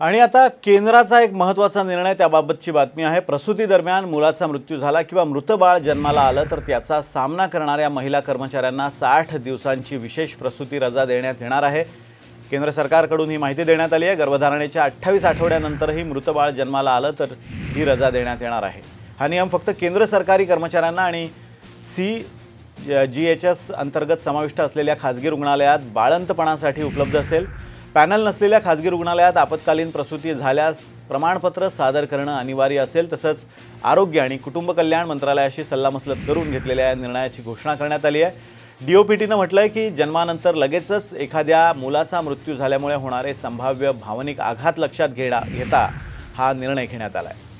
आणि आता केंद्राचा एक महत्त्वाचा निर्णय त्याबाबतची बातमी आहे. प्रसूती दरम्यान मुलाचा मृत्यू झाला किंवा मृत बाळ जन्माला आलं तर त्याचा सामना करणाऱ्या महिला कर्मचाऱ्यांना साठ दिवसांची विशेष प्रसूती रजा देण्यात येणार आहे. केंद्र सरकारकडून ही माहिती देण्यात आली आहे. गर्भधारणेच्या अठ्ठावीस आठवड्यानंतरही मृत बाळ जन्माला आलं तर ही रजा देण्यात येणार आहे. हा नियम फक्त केंद्र सरकारी कर्मचाऱ्यांना आणि सी जी एच एस अंतर्गत समाविष्ट असलेल्या खाजगी रुग्णालयात बाळंतपणासाठी उपलब्ध असेल. पॅनल नसलेल्या खाजगी रुग्णालयात आपत्कालीन प्रसूती झाल्यास प्रमाणपत्र सादर करणं अनिवार्य असेल तसंच आरोग्य आणि कुटुंब कल्याण मंत्रालयाशी सल्लामसलत करून घेतलेल्या या निर्णयाची घोषणा करण्यात आली आहे. डी ओ पी टीनं म्हटलं आहे की जन्मानंतर लगेचच एखाद्या मुलाचा मृत्यू झाल्यामुळे होणारे संभाव्य भावनिक आघात लक्षात घेणा घेता हा निर्णय घेण्यात आला आहे